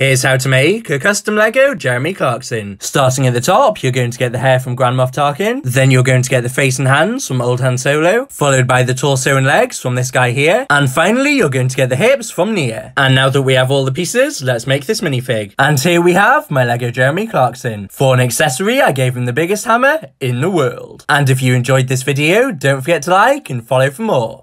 Here's how to make a custom Lego Jeremy Clarkson. Starting at the top, you're going to get the hair from Grand Moff Tarkin, then you're going to get the face and hands from Old Han Solo, followed by the torso and legs from this guy here, and finally you're going to get the hips from Nya. And now that we have all the pieces, let's make this minifig. And here we have my Lego Jeremy Clarkson. For an accessory, I gave him the biggest hammer in the world. And if you enjoyed this video, don't forget to like and follow for more.